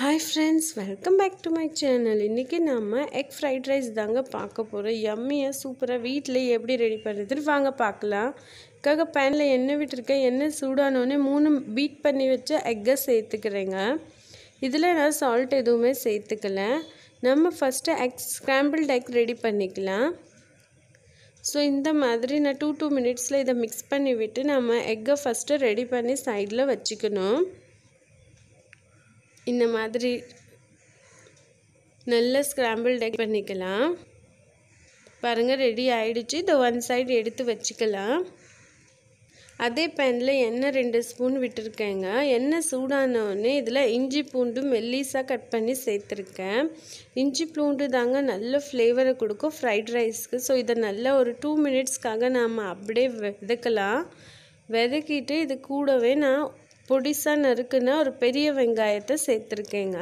Hi friends welcome back to my channel இன்றைக்கி நம்ம egg fried rice தாங்க பார்க்க போகிறோம் யம்மியாக சூப்பராக வீட்டில் எப்படி ரெடி பண்ணுறதுன்னு வாங்க பார்க்கலாம். இதுக்காக பேனில் எண்ணெய் விட்டுருக்கேன். எண்ணெய் சூடானோடனே மூணு பீட் பண்ணி வச்ச எக்கை சேர்த்துக்கிறேங்க. இதில் நான் சால்ட் எதுவுமே சேர்த்துக்கல. நம்ம first egg scrambled egg ready பண்ணிக்கலாம். ஸோ இந்த மாதிரி நான் டூ டூ மினிட்ஸில் இதை மிக்ஸ் பண்ணி விட்டு நம்ம எக்கை ஃபஸ்ட்டு ரெடி பண்ணி சைடில் வச்சுக்கணும். இந்த மாதிரி நல்ல ஸ்க்ராம்பிள் டெக் பண்ணிக்கலாம். பாருங்கள் ரெடி ஆயிடுச்சு. இந்த ஒன் சைடு எடுத்து வச்சுக்கலாம். அதே பேனில் எண்ணெய் ரெண்டு ஸ்பூன் விட்டுருக்கேங்க. எண்ணெய் சூடானோடனே இதில் இஞ்சி பூண்டு மெல்லிஸாக கட் பண்ணி சேர்த்துருக்கேன். இஞ்சி பூண்டு தாங்க நல்ல ஃப்ளேவரை கொடுக்கும் ஃப்ரைட் ரைஸ்க்கு ஸோ இதை நல்லா ஒரு டூ மினிட்ஸ்க்காக நாம் அப்படியே விதக்கலாம். விதக்கிட்டு இது கூடவே நான் பொடிசாக நறுக்குன்னா ஒரு பெரிய வெங்காயத்தை சேர்த்துருக்கேங்க.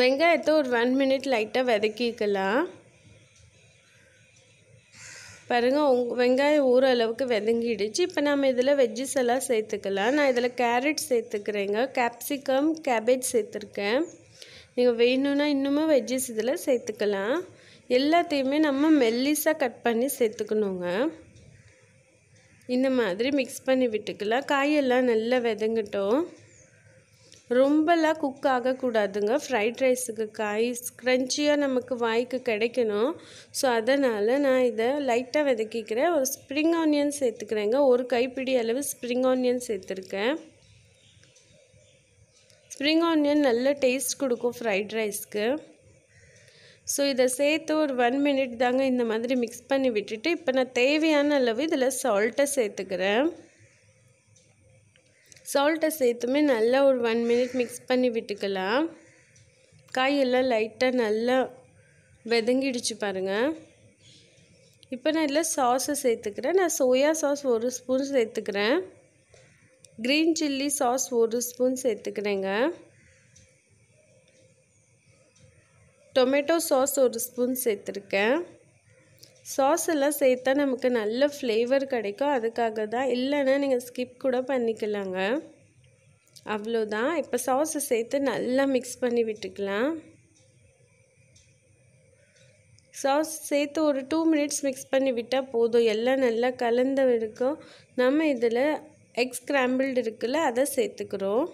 வெங்காயத்தை ஒரு ஒன் மினிட் லைட்டாக வதக்கிக்கலாம். பாருங்கள் உங் வெங்காயம் ஓரளவுக்கு வெதங்கிடுச்சு. இப்போ நம்ம இதில் வெஜ்ஜஸ் எல்லாம் சேர்த்துக்கலாம். நான் இதில் கேரட் சேர்த்துக்கிறேங்க. கேப்சிகம் கேபேஜ் சேர்த்துருக்கேன். நீங்கள் வேணும்னா இன்னுமும் வெஜ்ஜஸ் இதில் சேர்த்துக்கலாம். எல்லாத்தையுமே நம்ம மெல்லிஸாக கட் பண்ணி சேர்த்துக்கணுங்க. இந்த மாதிரி மிக்ஸ் பண்ணி விட்டுக்கலாம். காயெல்லாம் நல்லா விதங்கட்டும் ரொம்பலாம் குக் ஆகக்கூடாதுங்க. ஃப்ரைட் ரைஸுக்கு காய் க்ரன்ச்சியாக நமக்கு வாய்க்கு கிடைக்கணும். ஸோ அதனால் நான் இதை லைட்டாக விதக்கிக்கிறேன். ஒரு ஸ்ப்ரிங் ஆனியன் சேர்த்துக்கிறேங்க. ஒரு கைப்பிடி அளவு ஸ்ப்ரிங் ஆனியன் சேர்த்துருக்கேன். ஸ்ப்ரிங் ஆனியன் நல்ல டேஸ்ட் கொடுக்கும் ஃப்ரைட் ரைஸ்க்கு ஸோ இதை சேர்த்து ஒரு ஒன் மினிட் தாங்க இந்த மாதிரி மிக்ஸ் பண்ணி விட்டுட்டு இப்போ நான் தேவையான அளவு இதில் சால்ட்டை சேர்த்துக்கிறேன். சால்ட்டை சேர்த்துமே நல்லா ஒரு ஒன் மினிட் மிக்ஸ் பண்ணி விட்டுக்கலாம். காயெல்லாம் லைட்டாக நல்லா வெதங்கிடுச்சு பாருங்கள் இப்போ நான் இதில் சாஸை சேர்த்துக்கிறேன். நான் சோயா சாஸ் ஒரு ஸ்பூன் சேர்த்துக்கிறேன். க்ரீன் சில்லி சாஸ் ஒரு ஸ்பூன் சேர்த்துக்கிறேங்க. டொமேட்டோ சாஸ் ஒரு ஸ்பூன் சேர்த்துருக்கேன். சாஸ் எல்லாம் சேர்த்தா நமக்கு நல்ல ஃப்ளேவர் கிடைக்கும். அதுக்காக தான் இல்லைன்னா நீங்கள் ஸ்கிப் கூட பண்ணிக்கலாங்க. அவ்வளோதான். இப்போ சாஸை சேர்த்து நல்லா மிக்ஸ் பண்ணி விட்டுக்கலாம். சாஸ் சேர்த்து ஒரு டூ மினிட்ஸ் மிக்ஸ் பண்ணி விட்டால் போதும். எல்லாம் நல்லா கலந்து இருக்கும். நம்ம இதில் எக் ஸ்க்ராம்பிள்டு இருக்குல்ல அதை சேர்த்துக்கிறோம்.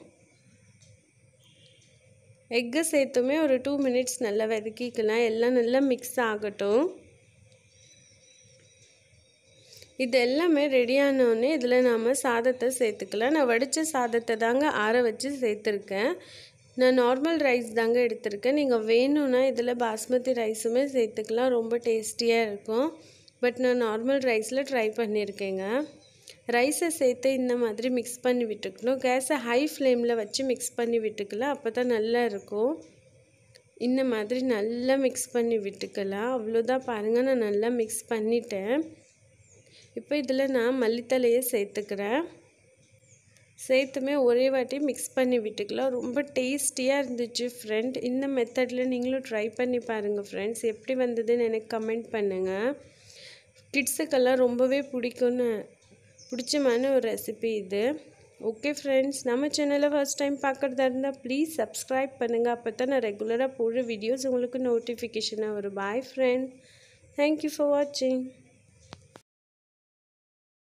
எக்கு சேர்த்துமே ஒரு டூ மினிட்ஸ் நல்லா வதக்கிக்கலாம். எல்லாம் நல்லா மிக்ஸ் ஆகட்டும். இது எல்லாமே ரெடியானோடனே இதில் நாம் சாதத்தை சேர்த்துக்கலாம். நான் வடித்த சாதத்தை தாங்க ஆற வச்சு சேர்த்துருக்கேன். நான் நார்மல் ரைஸ் தாங்க எடுத்திருக்கேன். நீங்கள் வேணும்னா இதில் பாஸ்மதி ரைஸுமே சேர்த்துக்கலாம். ரொம்ப டேஸ்டியாக இருக்கும். பட் நான் நார்மல் ரைஸில் ட்ரை பண்ணியிருக்கேங்க. ரைஸை சேர்த்து இந்த மாதிரி மிக்ஸ் பண்ணி விட்டுக்கணும். கேஸை ஹை ஃப்ளேமில் வச்சு மிக்ஸ் பண்ணி விட்டுக்கலாம். அப்போ தான் நல்லா இருக்கும். இந்த மாதிரி நல்லா மிக்ஸ் பண்ணி விட்டுக்கலாம். அவ்வளோதான் பாருங்கள் நான் நல்லா மிக்ஸ் பண்ணிட்டேன். இப்போ இதில் நான் மல்லித்தலையை சேர்த்துக்கிறேன். சேர்த்துமே ஒரே வாட்டி மிக்ஸ் பண்ணி விட்டுக்கலாம். ரொம்ப டேஸ்டியாக இருந்துச்சு ஃப்ரெண்ட் இந்த மெத்தடில் நீங்களும் ட்ரை பண்ணி பாருங்கள் ஃப்ரெண்ட்ஸ் எப்படி வந்ததுன்னு எனக்கு கமெண்ட் பண்ணுங்கள் கிட்ஸுக்கெல்லாம் ரொம்பவே பிடிக்கும்னு பிடிச்சமான ஒரு ரெசிபி இது. ஓகே ஃப்ரெண்ட்ஸ் நம்ம சேனலை ஃபஸ்ட் டைம் பார்க்குறதா இருந்தால் ப்ளீஸ் சப்ஸ்கிரைப் பண்ணுங்கள் அப்போ தான் நான் ரெகுலராக போடுற வீடியோஸ் உங்களுக்கு நோட்டிஃபிகேஷனாக வரும். பாய் ஃப்ரெண்ட் தேங்க்யூ ஃபார் வாட்சிங்